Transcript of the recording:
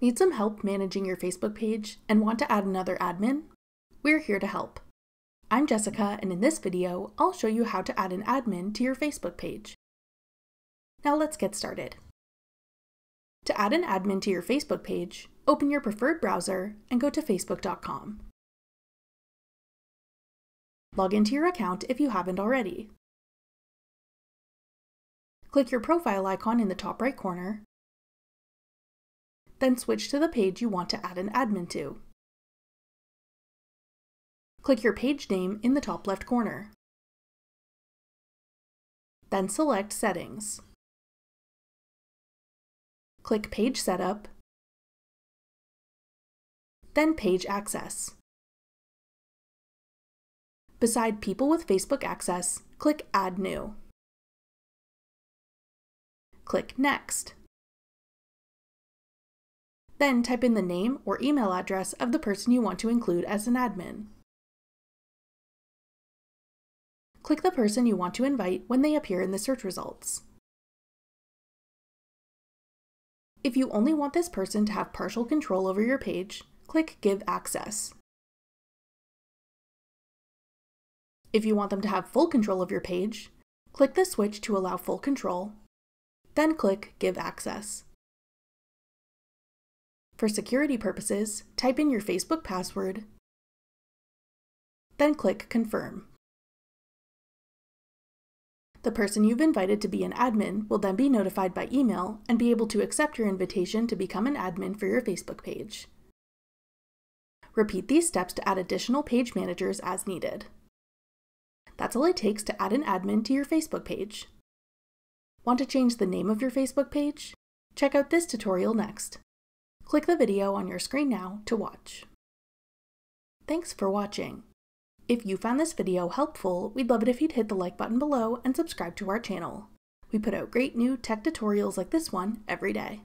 Need some help managing your Facebook page and want to add another admin? We're here to help. I'm Jessica, and in this video, I'll show you how to add an admin to your Facebook page. Now let's get started. To add an admin to your Facebook page, open your preferred browser and go to facebook.com. Log into your account if you haven't already. Click your profile icon in the top right corner then switch to the page you want to add an admin to. Click your page name in the top left corner. Then select Settings. Click Page Setup, then Page Access. Beside People with Facebook Access, click Add New. Click Next. Then type in the name or email address of the person you want to include as an admin. Click the person you want to invite when they appear in the search results. If you only want this person to have partial control over your page, click Give Access. If you want them to have full control of your page, click the switch to allow full control, then click Give Access. For security purposes, type in your Facebook password, then click Confirm. The person you've invited to be an admin will then be notified by email and be able to accept your invitation to become an admin for your Facebook page. Repeat these steps to add additional page managers as needed. That's all it takes to add an admin to your Facebook page. Want to change the name of your Facebook page? Check out this tutorial next. Click the video on your screen now to watch. Thanks for watching. If you found this video helpful, we'd love it if you'd hit the like button below and subscribe to our channel. We put out great new tech tutorials like this one every day.